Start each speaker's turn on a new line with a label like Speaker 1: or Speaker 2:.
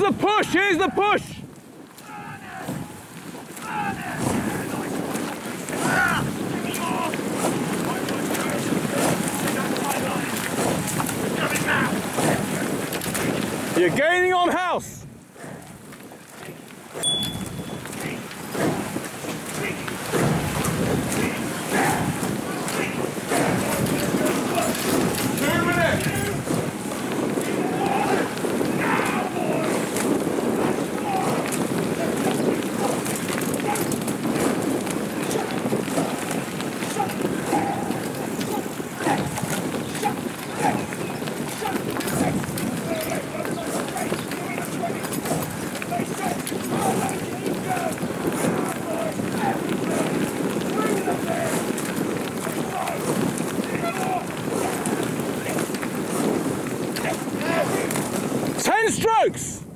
Speaker 1: Here's the push, here's the push. You're gaining on house. Strokes.